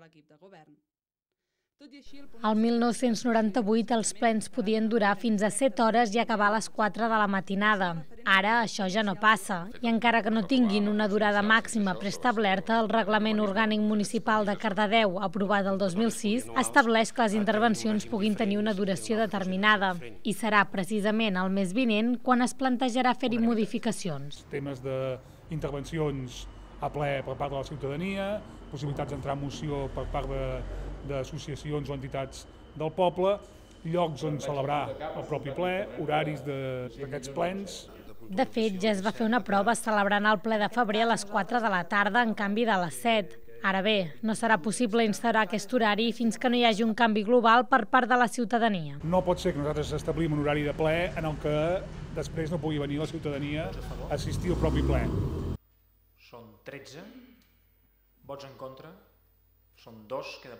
de l'equip de govern. Tot i així, el El 1998 els plens podien durar fins a 7 hores i acabar a les 4 de la matinada. Ara això ja no passa, i encara que no tinguin una durada màxima preestablerta, el Reglament Orgànic Municipal de Cardedeu, aprovat el 2006, estableix que les intervencions puguin tenir una duració determinada, i serà precisament el mes vinent quan es plantejarà fer-hi modificacions. temes d'intervencions a ple per part de la ciutadania, possibilitats d'entrar en moció per part de- d'associacions o entitats del poble, llocs on celebrar el propi ple, horaris de- d'aquests plens, De fet, ja es va fer una prova celebrant el ple de febrer a les 4 de la tarda en canvi de les 7. Ara bé, no serà possible instaurar aquest horari fins que no hi hagi un canvi global per part de la ciutadania. No pot ser que nosaltres establim un horari de ple en el que després no pugui venir la ciutadania a assistir al propi ple. Són 13 vots en contra, són dos, queda